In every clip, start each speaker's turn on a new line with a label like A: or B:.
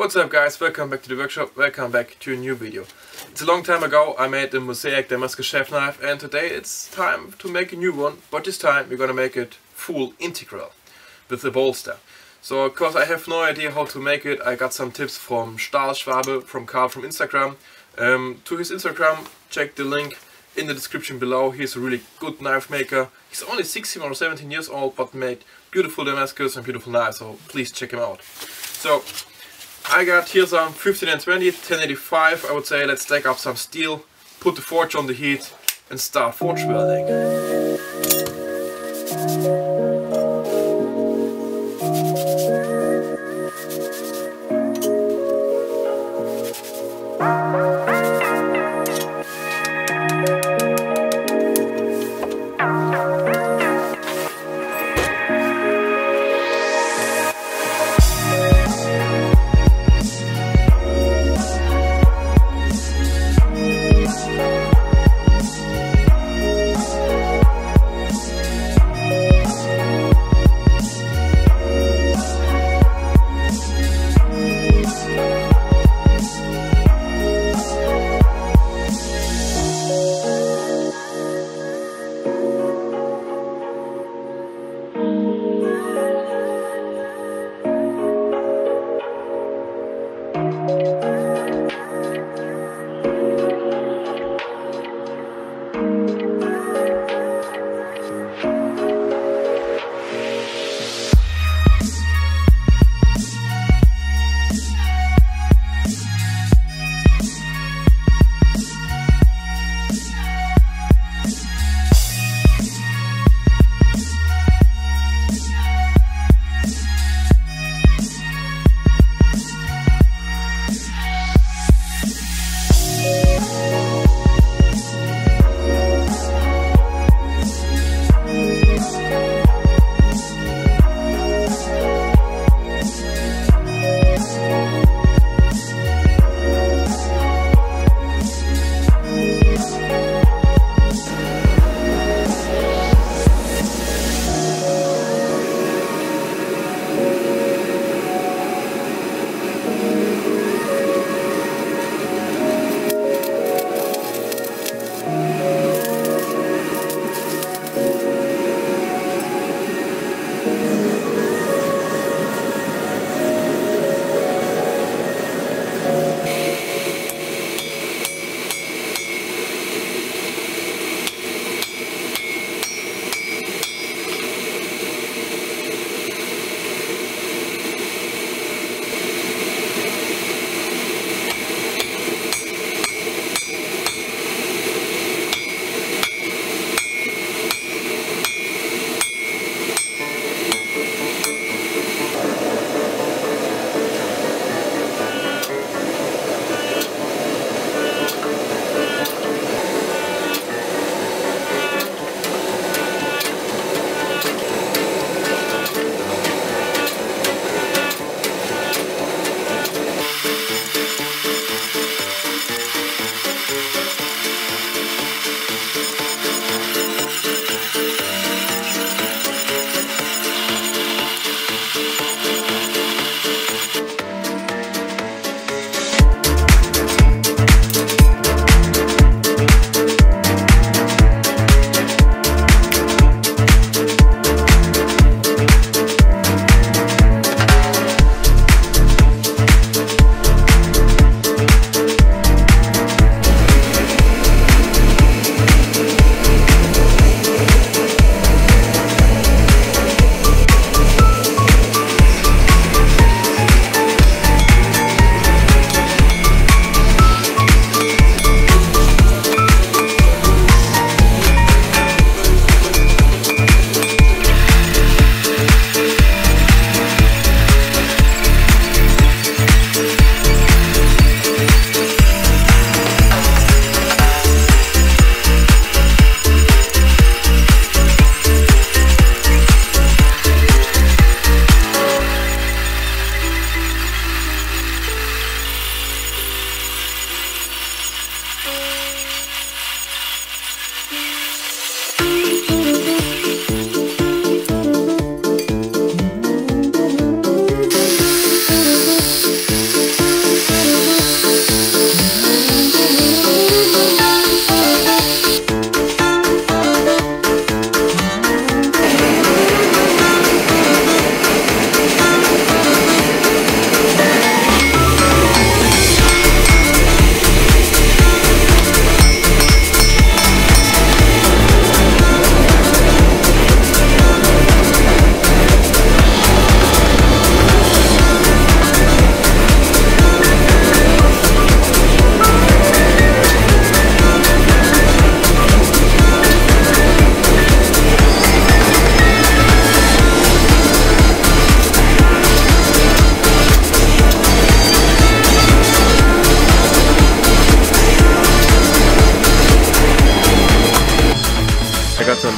A: What's up guys, welcome back to the workshop, welcome back to a new video. It's a long time ago I made the Mosaic Damascus chef knife and today it's time to make a new one, but this time we're gonna make it full integral with the bolster. So of course I have no idea how to make it, I got some tips from Stahl Schwabe, from Carl from Instagram. Um, to his Instagram, check the link in the description below. He's a really good knife maker. He's only 16 or 17 years old but made beautiful Damascus and beautiful knives, so please check him out. So I got here some 15N20, 1085 I would say. Let's stack up some steel, put the forge on the heat and start forge welding.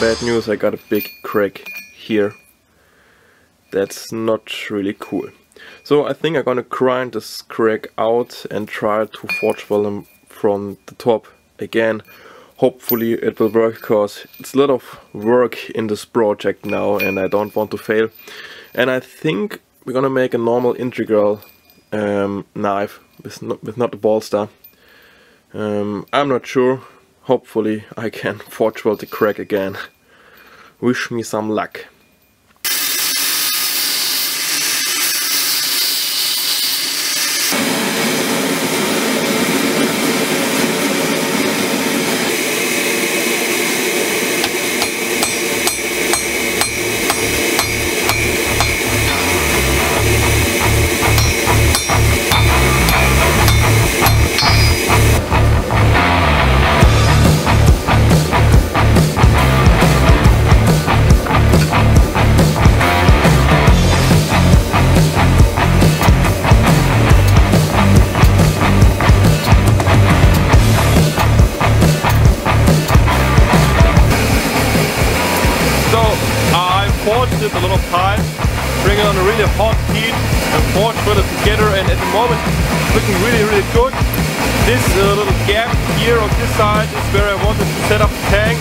A: Bad news, I got a big crack here. That's not really cool. So I think I'm gonna grind this crack out and try to forge them from the top again. Hopefully it will work because it's a lot of work in this project now and I don't want to fail. And I think we're gonna make a normal integral um, knife with not, with not the bolster. Um, I'm not sure. Hopefully I can forge weld the crack again. Wish me some luck. Moment it's looking really really good. This uh, little gap here on this side is where I wanted to set up the tang.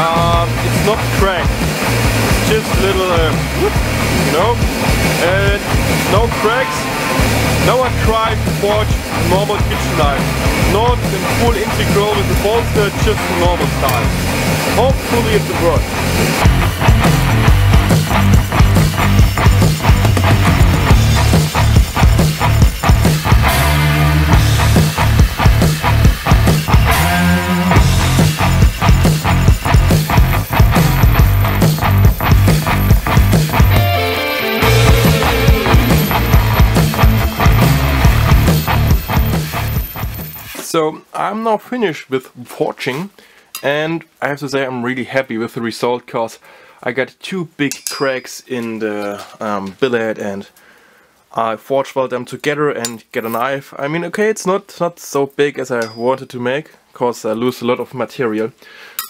A: Um, it's not cracked, it's just a little, uh, you know, and no cracks. Now I try to forge a normal kitchen knife, not in full integral with the bolster, just normal style. Hopefully it will So I'm now finished with forging and I have to say I'm really happy with the result because I got two big cracks in the um, billet and I forge weld them together and get a knife. I mean okay it's not, not so big as I wanted to make because I lose a lot of material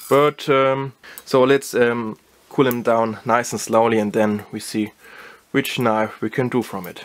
A: but um, so let's um, cool them down nice and slowly and then we see which knife we can do from it.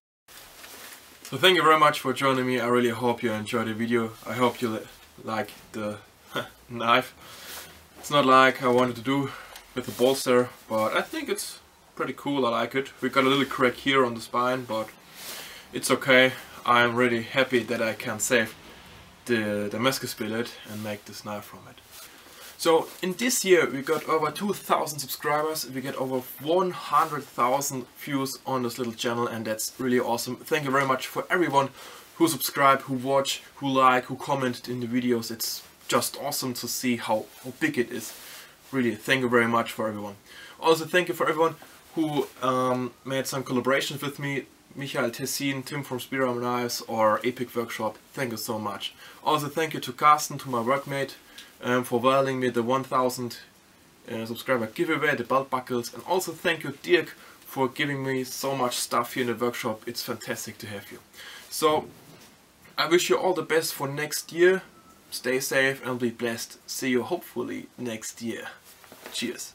A: So thank you very much for joining me. I really hope you enjoyed the video. I hope you li like the knife. It's not like I wanted to do with the bolster, but I think it's pretty cool. I like it. We got a little crack here on the spine, but it's okay. I'm really happy that I can save the Damascus billet and make this knife from it. So in this year we got over 2000 subscribers, we get over 100,000 views on this little channel and that's really awesome. Thank you very much for everyone who subscribe, who watch, who like, who commented in the videos. It's just awesome to see how, how big it is. Really, thank you very much for everyone. Also thank you for everyone who um, made some collaborations with me. Michael Tessin, Tim from Speararm Knives or Epic Workshop. Thank you so much. Also thank you to Carsten, to my workmate um, for welding me the 1000 uh, subscriber giveaway, the belt buckles and also thank you Dirk for giving me so much stuff here in the workshop. It's fantastic to have you. So I wish you all the best for next year. Stay safe and be blessed. See you hopefully next year. Cheers.